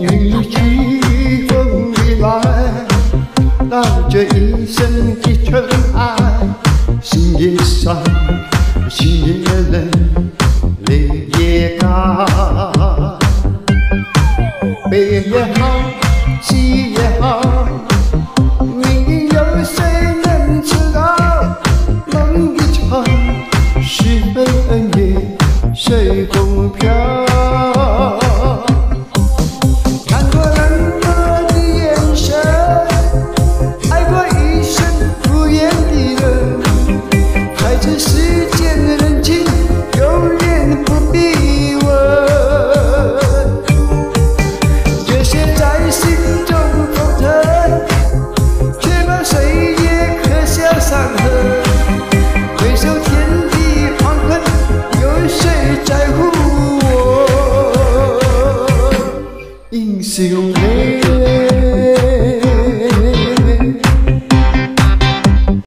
雨去风里来，带着一身的尘埃，心也伤，心也冷，泪也干。悲也好，喜也好，世间的人情，永远不必问。这些在心中浮腾，却把岁月刻下伤痕。回首天地黄昏，有谁在乎我？英雄泪。